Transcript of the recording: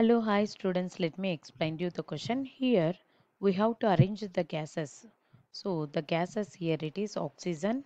Hello, hi students. Let me explain to you the question. Here we have to arrange the gases. So the gases here it is oxygen,